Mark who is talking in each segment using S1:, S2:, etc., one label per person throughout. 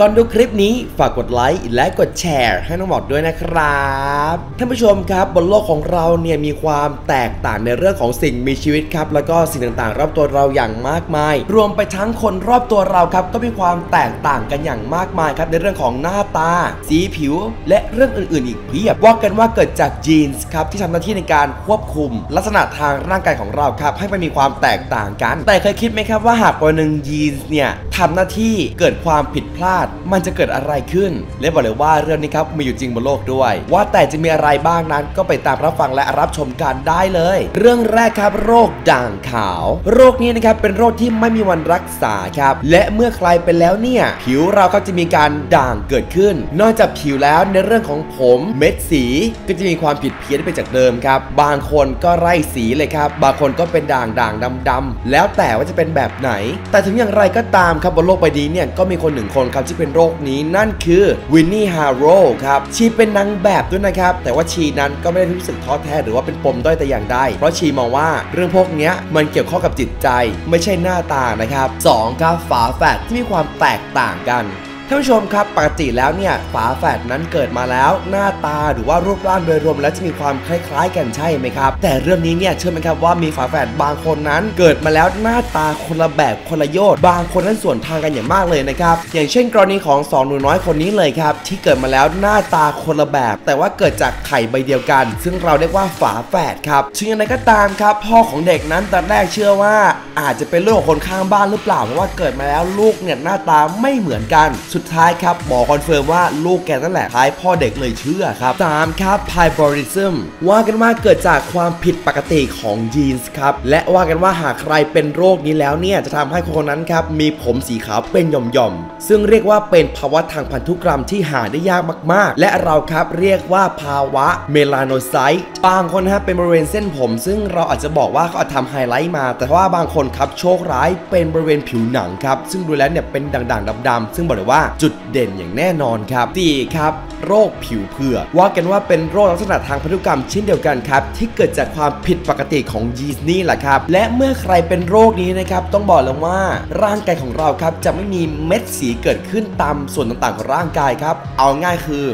S1: ก่อนดูคลิปนี้ฝากกดไลค์และกดแชร์ให้น้องหมอดด้วยนะครับท่านผู้ชมครับบนโลกของเราเนี่ยมีความแตกต่างในเรื่องของสิ่งมีชีวิตครับ แล้วก็สิ่งต่างๆ รอบตัวเราอย่างมากมาย รวมไปทั้งคนรอบตัวเราครับก็มีความแตกต่างกันอย่างมากมายครับในเรื่องของหน้าตา สีผิว และเรื่องอื่นๆ อีกเพียบว่ากันว่าเกิดจากยีนส์ครับที่ทำหน้าที่ในการควบคุม ลักษณะทางร่างกายของเราครับให้มันมีความแตกต่างกัน แต่เคยคิดไหมครับว่าหากวันหนึ่งยีนส์เนี่ยทำหน้าที่เกิดความผิดพลาดมันจะเกิดอะไรขึ้น และบอกเลยว่าเรื่องนี้ครับมีอยู่จริงบนโลกด้วย ว่าแต่จะมีอะไรบ้างนั้นก็ไปตามรับฟังและรับชมกันได้เลย เรื่องแรกครับ โรคด่างขาว โรคนี้นะครับเป็นโรคที่ไม่มีวันรักษาครับและเมื่อใครเป็นแล้วเนี่ยผิวเราก็จะมีการด่างเกิดขึ้น นอกจากผิวแล้วในเรื่องของผมเม็ดสีก็จะมีความผิดเพี้ยนไปจากเดิมครับ บางคนก็ไร่สีเลยครับ บางคนก็เป็นด่างด่างดำดำแล้วแต่ว่าจะเป็นแบบไหน แต่ถึงอย่างไรก็ตามครับบนโลกใบนี้เนี่ยก็มีคนหนึ่งคนครับที่เป็นโรคนี้นั่นคือวินนี่ฮาร์โรครับชีเป็นนางแบบด้วยนะครับ แต่ว่าชีนั้นก็ไม่ได้รู้สึกท้อแท้หรือว่าเป็นปมด้อยแต่อย่างใดเพราะชีมองว่าเรื่องพวกนี้มันเกี่ยวข้องกับจิตใจ ไม่ใช่หน้าตานะครับสองครับฝาแฝดที่มีความแตกต่างกัน ท่านผู้ชมครับปกติแล้วเนี่ยฝาแฝดนั้นเกิดมาแล้ว หน้าตาหรือว่ารูปร่างโดยรวมแล้วจะมีความคล้ายๆ กันใช่ไหมครับ แต่เรื่องนี้เนี่ยเชื่อไหมครับว่ามีฝาแฝดบางคนนั้น เกิดมาแล้วหน้าตาคนละแบบคนละโยชน์บางคนนั้นส่วนทางกันอย่างมากเลยนะครับอย่างเช่น กรณีของสองหนูน้อยคนนี้เลยครับที่เกิดมาแล้วหน้าตาคนละแบบ แต่ว่าเกิดจากไข่ใบเดียวกัน ซึ่งเราเรียกว่าฝาแฝดคครับถึงอย่างไรก็ตามครับพ่อของเด็กนั้นตอนแรกเชื่อว่า อาจจะเป็นลูกของคนข้างบ้านหรือเปล่าเพราะว่าเกิดมาแล้วลูกเนี่ยหน้าตาไม่เหมือนกันสุดท้ายครับหมอ confirm ว่าลูกแกนั่นแหละคล้ายพ่อเด็กเลยเชื่อครับ 3. ครับ p y b o r i s m ว่ากันว่าเกิดจากความผิดปกติของยีนส์ครับ และว่ากันว่าหากใครเป็นโรคนี้แล้วเนี่ยจะทำให้คนนั้นครับมีผมสีขาวเป็นหย่อมๆ ซึ่งเรียกว่าเป็นภาวะทางพันธุกรรมที่หาได้ยากมากๆ และเราครับเรียกว่าภาวะเมลานไซต์บางคนนะฮะเป็นบริเวณเส้นผม ซึ่งเราอาจจะบอกว่าเขาอาจทำไฮไลท์มา แต่ว่าบางคนครับโชคร้ายเป็นบริเวณผิวหนังครับซึ่งดูแล้วเนี่ยเป็นด่างๆดำๆซึ่งบอกเลยว่าจุดเด่นอย่างแน่นอนครับสี่ครับ โรคผิวเผือกว่ากันว่าเป็นโรคลักษณะทางพันธุกรรมเช่นเดียวกันครับ ที่เกิดจากความผิดปกติของยีนนี่แหละครับ และเมื่อใครเป็นโรคนี้นะครับ ต้องบอกเลยว่าร่างกายของเราครับจะไม่มีเม็ดสีเกิดขึ้นตามส่วนต่างๆของร่างกายครับ เอาง่ายคือ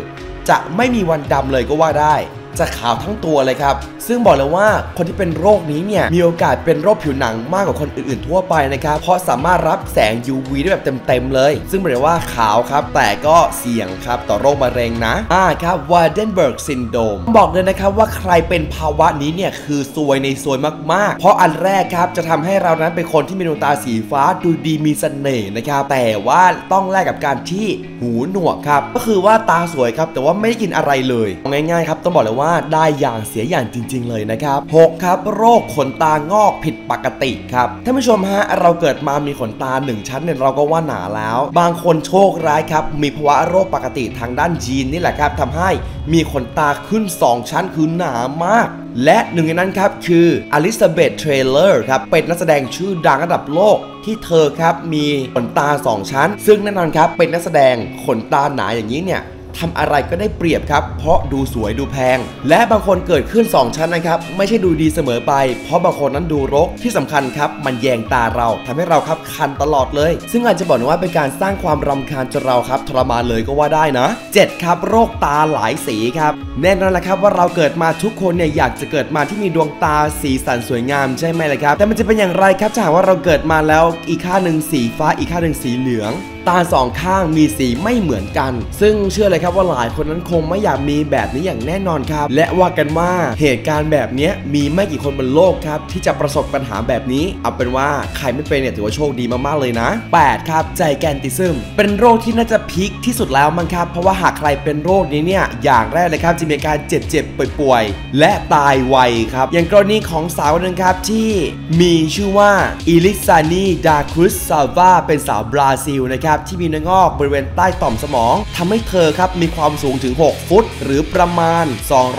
S1: จะไม่มีวันดำเลยก็ว่าได้ จะขาวทั้งตัวเลยครับซึ่งบอกเลยว่าคนที่เป็นโรคนี้เนี่ยมีโอกาสเป็นโรคผิวหนังมากกว่าคนอื่นๆทั่วไปนะครับ เพราะสามารถรับแสง UV ได้แบบเต็มๆเลย ซึ่งบอกเลยว่าขาวครับ แต่ก็เสี่ยงครับต่อโรคมะเร็งนะ อ่าครับ Waardenburg syndrome บอกเลยนะครับว่าใครเป็นภาวะนี้เนี่ยคือซวยในซวยมากๆ เพราะอันแรกครับจะทำให้เรานั้นเป็นคนที่มีดวงตาสีฟ้าดูดีมีเสน่ห์นะครับ แต่ว่าต้องแลกกับการที่หูหนวกครับ ก็คือว่าตาสวยครับแต่ว่าไม่ได้กินอะไรเลยง่ายๆครับต้องบอกเลยว่าได้อย่างเสียอย่างจริงริง ๆ เลยนะครับ 6 ครับ โรคขนตางอกผิดปกติครับท่านผู้ชมฮะเราเกิดมามีขนตา 1 ชั้นเนี่ยเราก็ว่าหนาแล้ว บางคนโชคร้ายครับ มีภาวะโรคปกติทางด้านยีนนี่แหละครับทำให้มีขนตาขึ้น 2 ชั้นคือหนามาก และหนึ่งในนั้นครับคืออลิซาเบธเทรลเลอร์ครับเป็นนักแสดงชื่อดังระดับโลกที่เธอครับมีขนตา 2 ชั้น ซึ่งแน่นอนครับเป็นนักแสดงขนตาหนาอย่างนี้เนี่ย ทำอะไรก็ได้เปรียบครับ เพราะดูสวยดูแพง และบางคนเกิดขึ้น 2 ชั้นนะครับ ไม่ใช่ดูดีเสมอไป เพราะบางคนนั้นดูรกที่สำคัญครับ มันแยงตาเราทำให้เราครับคันตลอดเลย ซึ่งอาจจะบอกว่าเป็นการสร้างความรำคาญจนเราครับทรมานเลยก็ว่าได้นะ 7 ครับ โรคตาหลายสีครับแน่นอนแหละครับว่าเราเกิดมาทุกคนเนี่ยอยากจะเกิดมาที่มีดวงตาสีสันสวยงามใช่ไหมล่ะครับ แต่มันจะเป็นอย่างไรครับถ้าหากว่าเราเกิดมาแล้วอีกข้างหนึ่งสีฟ้าอีกข้างหนึ่งสีเหลืองตาสองข้างมีสีไม่เหมือนกัน ซึ่งเชื่อเลยครับว่าหลายคนนั้นคงไม่อยากมีแบบนี้อย่างแน่นอนครับ และว่ากันว่าเหตุการณ์แบบนี้มีไม่กี่คนบนโลกครับ ที่จะประสบปัญหาแบบนี้ เอาเป็นว่าใครไม่เป็นเนี่ยถือว่าโชคดีมากๆเลยนะ 8 ครับ ใจแกนติซึม เป็นโรคที่น่าจะพีคที่สุดแล้วมั้งครับ เพราะว่าหากใครเป็นโรคนี้เนี่ยอย่างแรกเลยครับจะมีการเจ็บๆป่วยๆและตายไวครับ อย่างกรณีของสาวคนหนึงครับที่มีชื่อว่า Elisany da Cruz Silva เป็นสาวบราซิลนะครับที่มีเนื้องอกบริเวณใต้ต่อมสมองทำให้เธอครับมีความสูงถึง 6 ฟุต หรือประมาณ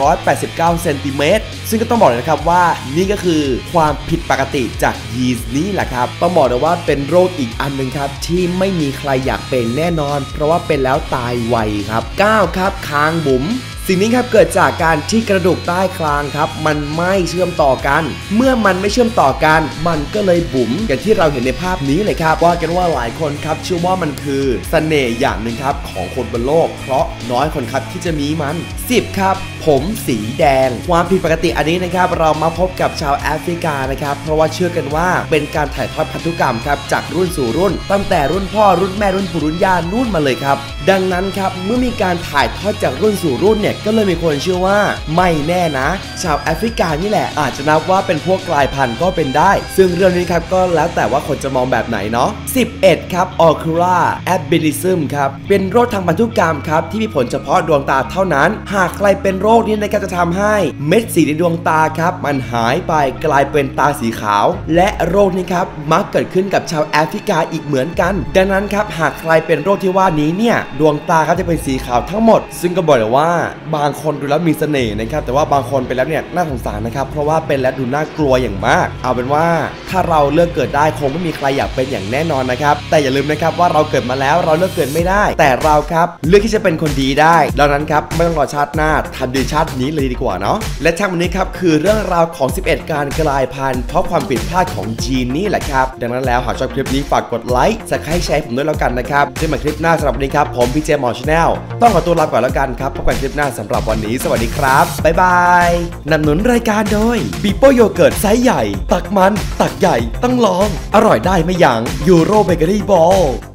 S1: 289 เซนติเมตรซึ่งก็ต้องบอกเลยนะครับว่านี่ก็คือความผิดปกติจากยีนส์นี้แหละครับต้องบอกเลยว่าเป็นโรคอีกอันหนึ่งครับที่ไม่มีใครอยากเป็นแน่นอน เพราะว่าเป็นแล้วตายไวครับ 9 ครับคางบุ๋ม สิ่งนี้ครับเกิดจากการที่กระดูกใต้คางครับ มันไม่เชื่อมต่อกัน เมื่อมันไม่เชื่อมต่อกัน มันก็เลยบุ๋มอย่างที่เราเห็นในภาพนี้เลยครับว่ากันว่าหลายคนครับเชื่อว่ามันคือเสน่ห์อย่างหนึ่งครับของคนบนโลก เพราะน้อยคนครับที่จะมีมัน 10 ครับผมสีแดง ความผิดปกติอันนี้นะครับเรามาพบกับชาวแอฟริกานะครับ เพราะว่าเชื่อกันว่าเป็นการถ่ายทอดพันธุกรรมครับจากรุ่นสู่รุ่น ตั้งแต่รุ่นพ่อรุ่นแม่รุ่นปู่รุ่นย่านู่นมาเลยครับ ดังนั้นครับเมื่อมีการถ่ายทอดจากรุ่นสู่รุ่นเนี่ยก็เลยมีคนเชื่อว่า ไม่แน่นะ ชาวแอฟริกานี่แหละ อาจจะนับว่าเป็นพวกกลายพันธุ์ก็เป็นได้ ซึ่งเรื่องนี้ครับก็แล้วแต่ว่าคนจะมองแบบไหนเนาะ11 ครับ ocular albinism ครับเป็นโรคทางพันธุกรรมครับที่มีผลเฉพาะดวงตาเท่านั้น หากใครเป็นโรคนี้นะครับจะทำให้เม็ดสีในดวงตาครับ มันหายไปกลายเป็นตาสีขาว และโรคนี้ครับมักเกิดขึ้นกับชาวแอฟริกาอีกเหมือนกัน ดังนั้นครับหากใครเป็นโรคที่ว่านี้เนี่ยดวงตาครับจะเป็นสีขาวทั้งหมด ซึ่งก็บอกเลยว่าบางคนดูแล้วมีเสน่ห์นะครับแต่ว่าบางคนเป็นแล้วเนี่ยน่าสงสารนะครับเพราะว่าเป็นแล้วดูน่ากลัวอย่างมาก เอาเป็นว่าถ้าเราเลือกเกิดได้คงไม่มีใครอยากเป็นอย่างแน่นอนนะครับแต่อย่าลืมนะครับว่าเราเกิดมาแล้วเราเลือกเกิดไม่ได้ แต่เราครับเลือกที่จะเป็นคนดีได้ดังนั้นครับไม่ต้องรอชาติหน้าทำดีชาตินี้เลยดีกว่าเนาะและช่างวันนี้ครับคือเรื่องราวของ 11 การกลายพันธุ์เพราะความผิดพลาดของจีนนี่แหละครับ ดังนั้นแล้วหากชอบคลิปนี้ฝากกดไลค์สักให้แชร์ผมด้วยแล้วกันนะครับเจอกันม่คลิปหน้าสำหรับวันนี้ครับผมพี่เจมอชแนลต้องขอตัวลาไปก่อนแล้วกันครับพบกันคลิปหน้าสำหรับวันนี้ สวัสดีครับบ๊ายบายสนับสนุนรายการโดยปีโป้โยเกิร์ตไซส์ใหญ่ ตักมัน ตักใหญ่ต้องลอง อร่อยได้ไม่ยั้งยูโร่เบเกอรี่บอล